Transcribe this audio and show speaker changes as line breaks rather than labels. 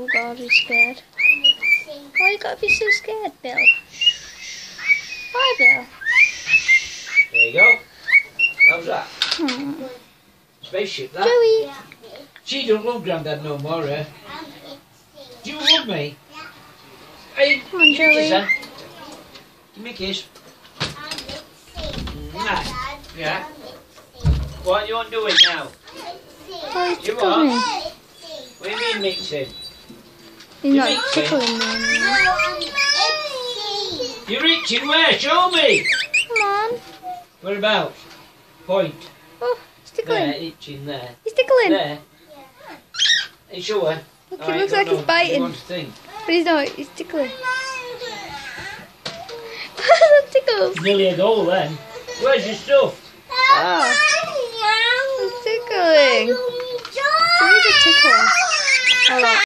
Oh, god, he's scared. Why you gotta be so scared, Bill? Hi, Bill.
There you go. How's that?
Hmm.
Spaceship, that.
Joey.
She don't love Grandad no more, eh? Do you love me? Hey,
Come on,
a kiss,
Joey.
Give me a kiss. Mwah. Yeah. What are you want doing now?
Oh,
You
me.
What do you mean mixing?
He's not
mixing?
tickling me.
You're reaching where? Show me.
Come on.
Whereabouts? Point.
Oh, he's
There,
tickling.
itching there.
He's tickling.
There. Are you sure?
Look,
Oh,
it looks like he's biting.
You want to think?
But he's not. He's tickling. the tickles.
Nearly a goal then. Where's your stuff?
Oh, he's tickling. He's a tickler. I like